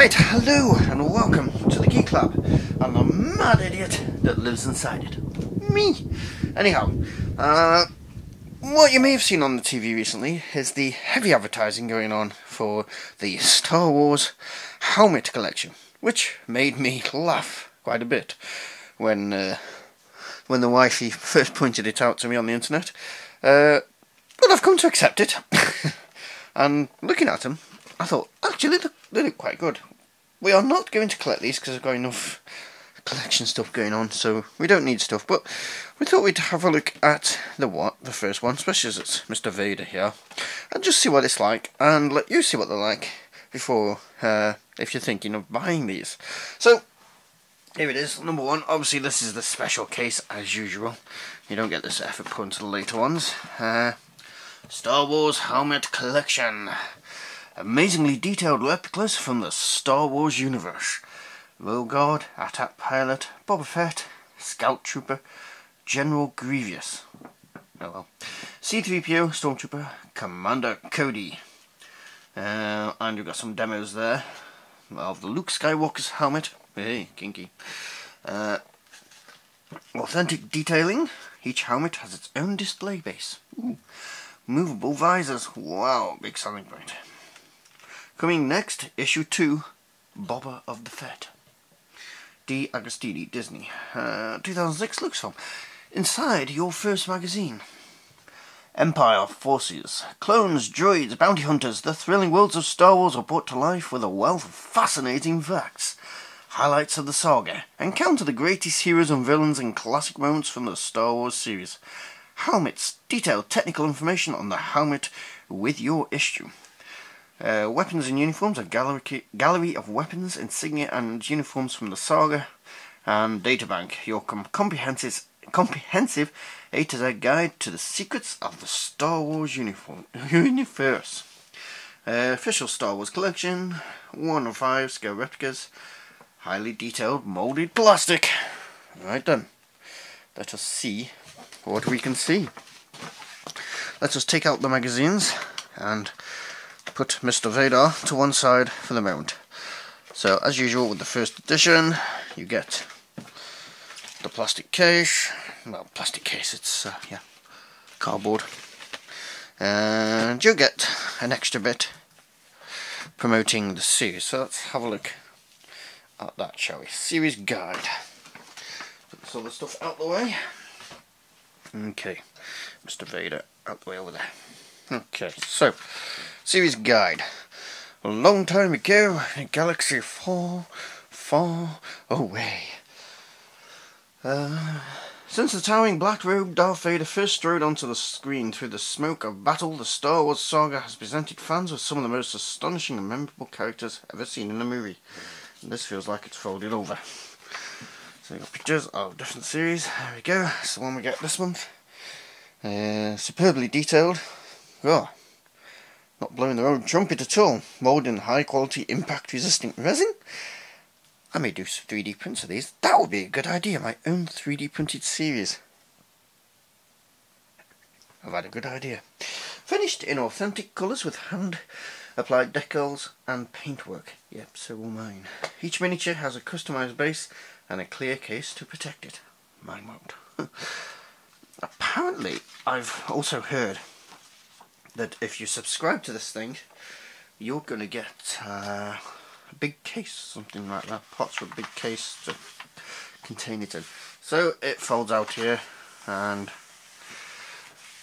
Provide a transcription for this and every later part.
Right, hello and welcome to the Geek Club I'm the mad idiot that lives inside it. Me! Anyhow, uh, what you may have seen on the TV recently is the heavy advertising going on for the Star Wars helmet collection, which made me laugh quite a bit when uh, when the wifey first pointed it out to me on the internet. Uh, but I've come to accept it. and looking at them, I thought, actually, they look, they look quite good. We are not going to collect these because I've got enough collection stuff going on, so we don't need stuff. But we thought we'd have a look at the what, the first one, especially as it's Mr. Vader here, and just see what it's like, and let you see what they're like before, uh, if you're thinking of buying these. So here it is, number one. Obviously, this is the special case as usual. You don't get this effort put into the later ones. Uh, Star Wars Helmet Collection. Amazingly detailed replicas from the Star Wars universe. Rogue Guard, Attack Pilot, Boba Fett, Scout Trooper, General Grievous. Oh well. C-3PO, Stormtrooper, Commander Cody. Uh, and you've got some demos there of the Luke Skywalker's helmet. Hey, kinky. Uh, authentic detailing. Each helmet has its own display base. Ooh. Movable visors. Wow, big selling point. Coming next, issue 2, Boba of the Fett. De Agostini, Disney. Uh, 2006 looks from. Inside your first magazine. Empire forces, clones, droids, bounty hunters, the thrilling worlds of Star Wars are brought to life with a wealth of fascinating facts. Highlights of the saga. Encounter the greatest heroes and villains and classic moments from the Star Wars series. Helmets. Detailed technical information on the helmet with your issue. Uh, weapons and uniforms, a gallery, gallery of weapons, insignia and uniforms from the saga, and databank, your com comprehensive, comprehensive A to Z guide to the secrets of the Star Wars uniform, universe. Uh, official Star Wars collection, 1 of 5 scale replicas, highly detailed molded plastic. Right then, let us see what we can see. Let us take out the magazines and put Mr. Vader to one side for the moment. So as usual with the first edition, you get the plastic case, well plastic case, it's uh, yeah, cardboard, and you get an extra bit promoting the series. So let's have a look at that, shall we? Series guide. Put this other stuff out the way. Okay, Mr. Vader out the way over there. Okay, so series guide. A long time ago, a galaxy far, far away. Uh, since the towering black robe Darth Vader first strode onto the screen through the smoke of battle, the Star Wars saga has presented fans with some of the most astonishing and memorable characters ever seen in a movie. And this feels like it's folded over. So you got pictures of different series. There we go. That's the one we get this month. Uh, superbly detailed. Oh, not blowing their own trumpet at all. Moulded in high quality impact resistant resin. I may do some 3D prints of these. That would be a good idea, my own 3D printed series. I've had a good idea. Finished in authentic colours with hand applied decals and paintwork. Yep, so will mine. Each miniature has a customised base and a clear case to protect it. Mine won't. Apparently, I've also heard that if you subscribe to this thing, you're going to get uh, a big case, something like that. Pots with a big case to contain it in. So it folds out here and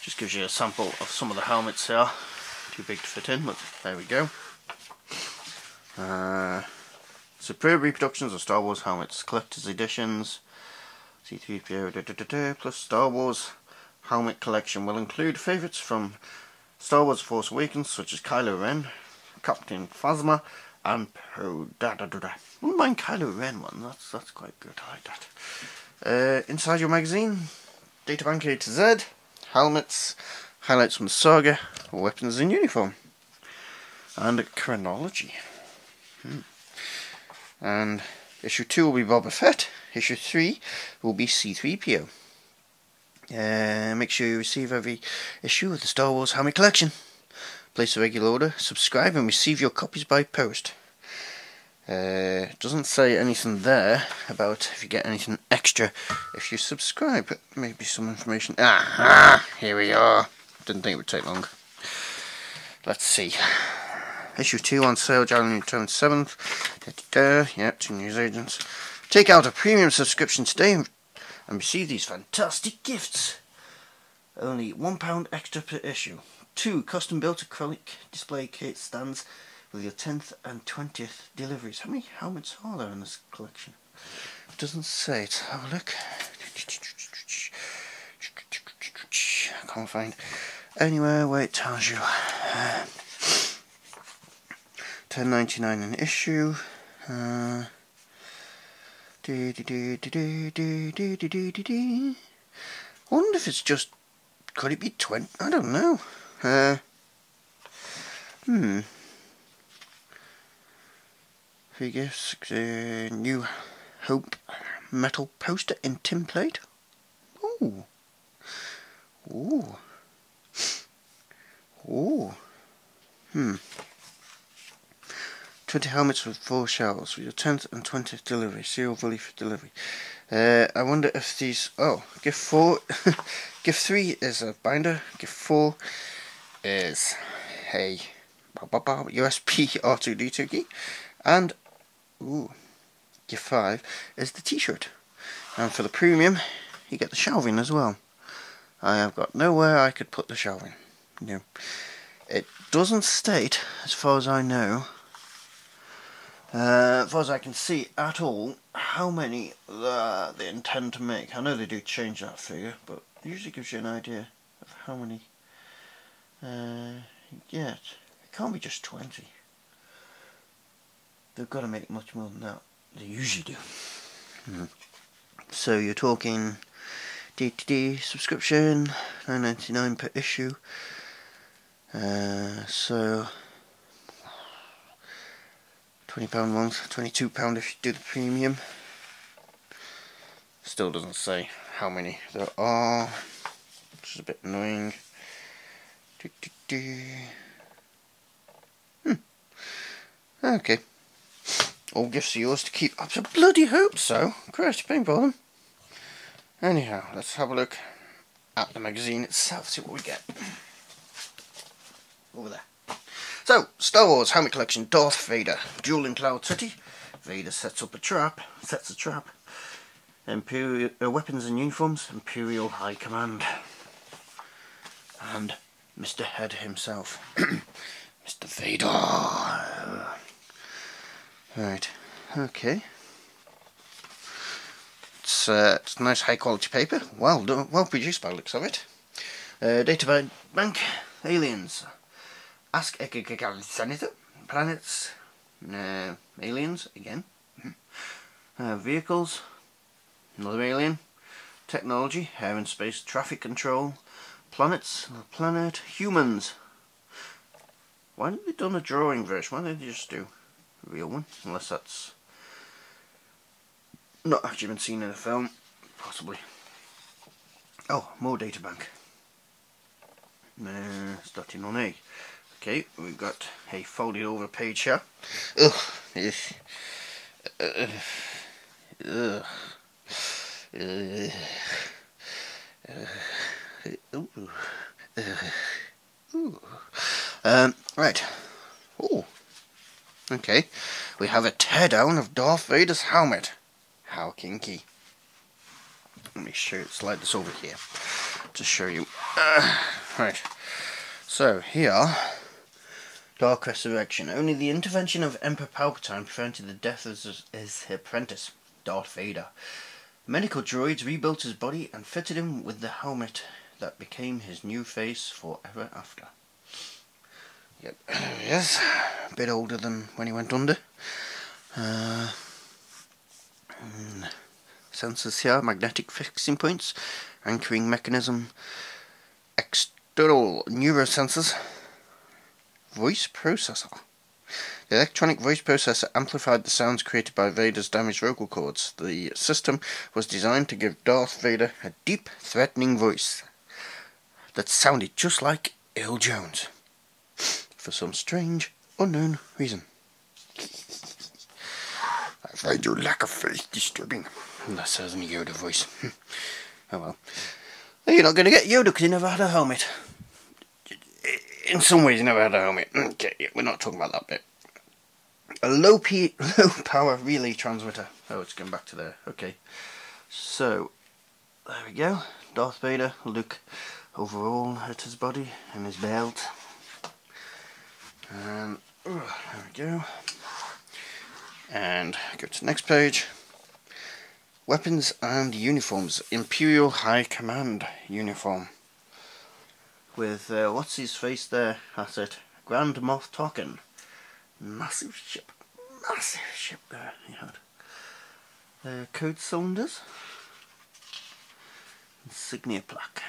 just gives you a sample of some of the helmets here. Too big to fit in, but there we go. Uh, superb reproductions of Star Wars helmets, collector's editions, C3PO, da, da, da, plus Star Wars helmet collection will include favourites from Star Wars Force Awakens, such as Kylo Ren, Captain Phasma, and Poe. Da da da da. Wouldn't mind Kylo Ren one. That's that's quite good. I like that. Uh, inside your magazine, databank A to Z, helmets, highlights from the saga, weapons and uniform, and a chronology. Hmm. And issue two will be Boba Fett. Issue three will be C3PO. Uh, make sure you receive every issue of the Star Wars Helmet Collection. Place a regular order, subscribe and receive your copies by post. Uh, doesn't say anything there about if you get anything extra if you subscribe. Maybe some information. Ah, here we are. Didn't think it would take long. Let's see. Issue 2 on sale January 27th. Da, da, da. Yeah, two. Take out a premium subscription today and receive these fantastic gifts. Only £1 extra per issue. Two custom built acrylic display case stands with your 10th and 20th deliveries. How many helmets are there in this collection? It doesn't say. Let's have a look. I can't find anywhere where it tells you. Uh, 10.99 an issue. Uh, wonder if it's just could it be 20 I don't know. Uh, hmm. Gifts uh, new hope metal poster in tinplate ooh. Ooh. Ooh. Hmm 20 helmets with 4 shells for your 10th and 20th delivery. Seal Valley for delivery. Uh, I wonder if these... Oh, gift 4... gift 3 is a binder. Gift 4 is a USB R2D2 key. And... Ooh, gift 5 is the t-shirt. And for the premium, you get the shelving as well. I have got nowhere I could put the shelving. No. It doesn't state, as far as I know, uh, as far as I can see at all, how many uh, they intend to make. I know they do change that figure, but it usually gives you an idea of how many uh, you get. It can't be just 20. They've got to make much more than that. They usually do. Mm. So you're talking D2D subscription, 9.99 per issue. Uh, so £20 ones, £22 if you do the premium. Still doesn't say how many there are, which is a bit annoying. Do, do, do. Hmm. Okay. All gifts are yours to keep. I bloody hope so. Christ, paying for them. Anyhow, let's have a look at the magazine itself, see what we get. Over there. So, Star Wars Helmet Collection, Darth Vader, Duel in Cloud City. Vader sets up a trap, sets a trap. Imperial uh, weapons and uniforms, Imperial High Command. And Mr. Head himself, Mr. Vader. Right, okay. It's, uh, it's nice high quality paper, well done, well produced by looks of it. Uh, data bank, aliens, Ask Senator, planets, uh, aliens, again, uh, vehicles, another alien, technology, air and space, traffic control, planets, planet, humans. Why didn't they done a drawing version? Why don't they just do a real one? Unless that's not actually been seen in a film, possibly. Oh, more databank. Uh, starting on A. Okay, we've got a folded over page here. Ugh. Uh, uh, um, right. Oh. Okay. We have a teardown of Darth Vader's helmet. How kinky. Let me show slide this over here to show you. Uh, right. So here Dark Resurrection. Only the intervention of Emperor Palpatine prevented the death of his apprentice, Darth Vader. Medical droids rebuilt his body and fitted him with the helmet that became his new face forever after. Yep, yes, a bit older than when he went under. Uh, sensors here, magnetic fixing points, anchoring mechanism, external neurosensors, voice processor. The electronic voice processor amplified the sounds created by Vader's damaged vocal cords. The system was designed to give Darth Vader a deep, threatening voice that sounded just like Earl Jones. For some strange, unknown reason. I find your lack of faith disturbing. That says in Yoda voice. oh well. You're not going to get Yoda because you never had a helmet. In some ways, never had a helmet. Mm, okay, we're not talking about that bit. A low, P low power relay transmitter. Oh, it's going back to there. Okay. So, there we go. Darth Vader, Luke overall at his body and his belt. And, there we go. And go to the next page. Weapons and uniforms. Imperial High Command uniform. With, uh, what's his face there? That's it. Grand Moff Tarkin. Massive ship. Massive ship there he had. Uh, code cylinders. Insignia plaque.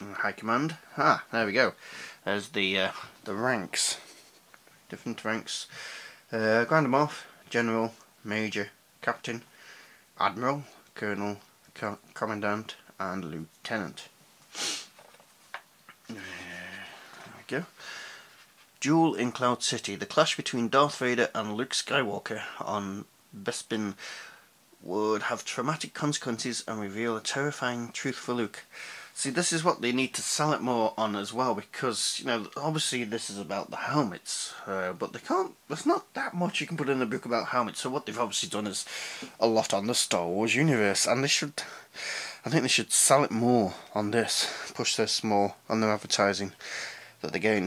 High command. Ah, there we go. There's the uh, the ranks. Different ranks. Uh, Grand Moff, General, Major, Captain, Admiral, Colonel, Co Commandant, and Lieutenant. There we go. Duel in Cloud City. The clash between Darth Vader and Luke Skywalker on Bespin would have traumatic consequences and reveal a terrifying truth for Luke. See, this is what they need to sell it more on as well, because, you know, obviously this is about the helmets, uh, but they can't, there's not that much you can put in the book about helmets, so what they've obviously done is a lot on the Star Wars universe, and they should, I think they should sell it more on this, push this more on their advertising, that they're getting,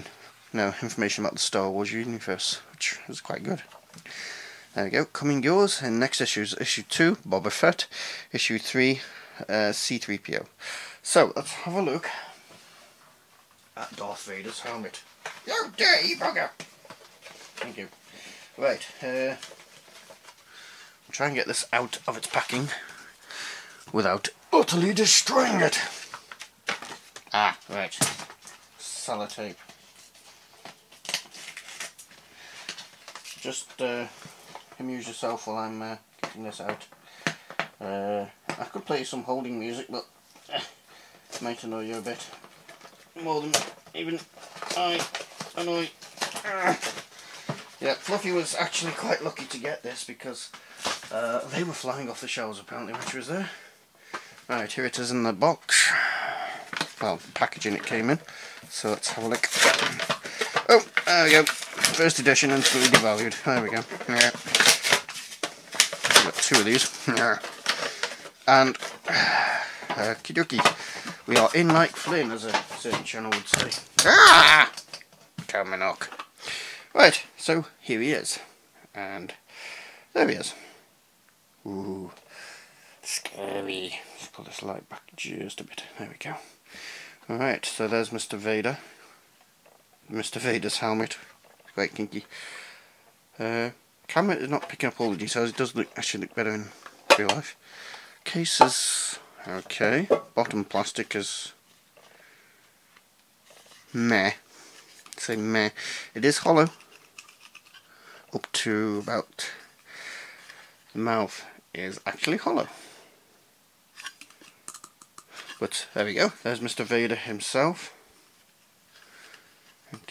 you know, information about the Star Wars universe, which is quite good. There we go, coming yours in next issues, issue 2, Boba Fett, issue 3, uh, C3PO. So, let's have a look at Darth Vader's helmet. You dirty bugger! Thank you. Right, uh, try and get this out of its packing without utterly destroying it. Ah, right. Sellotape. Just uh, amuse yourself while I'm uh, getting this out. Uh, I could play some holding music, but might annoy you a bit. More than even I annoy. Yeah, Fluffy was actually quite lucky to get this because uh, they were flying off the shelves apparently she was there. Right, here it is in the box. Well, the packaging it came in. So let's have a look. Oh, there we go. First edition instantly devalued. There we go. Yeah. Got two of these. Yeah. And uh. We are in like Flynn, as a certain channel would say. Ah! Kaminock. Right, so here he is. And there he is. Ooh, scary. Pull this light back just a bit. There we go. Alright, so there's Mr. Vader. Mr. Vader's helmet. Quite kinky. Uh, camera is not picking up all the details. It does look actually look better in real life. Cases Okay, bottom plastic is meh. Say meh. It is hollow. Up to about the mouth is actually hollow. But there we go. There's Mr. Vader himself. There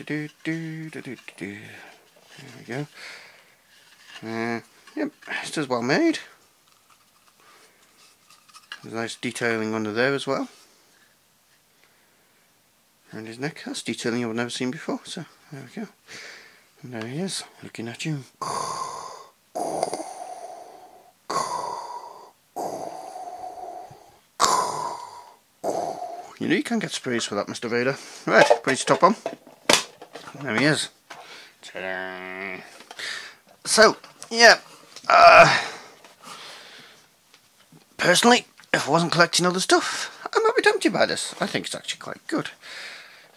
we go. Uh, yep, it's as well made. There's nice detailing under there as well. And his neck, that's detailing I've never seen before, so there we go. And there he is, looking at you. You know you can get sprays for that, Mr. Vader. Right, put his top on. There he is. So, yeah. Uh, personally, if I wasn't collecting other stuff, I might be tempted by this. I think it's actually quite good.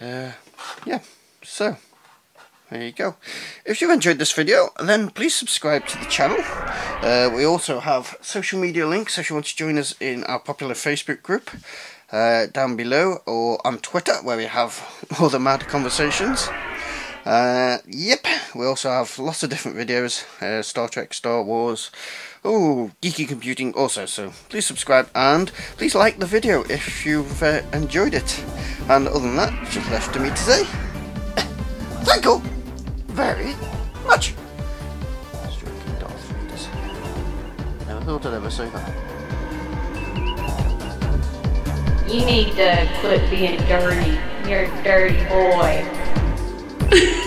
Uh, yeah, so there you go. If you've enjoyed this video, then please subscribe to the channel. Uh, we also have social media links if you want to join us in our popular Facebook group uh, down below or on Twitter where we have all the mad conversations. Uh, yep, we also have lots of different videos, uh, Star Trek, Star Wars, oh, geeky computing also, so please subscribe and please like the video if you've uh, enjoyed it. And other than that, just left to me to say, thank you very much. crossover. You need to quit being dirty. You're a dirty boy.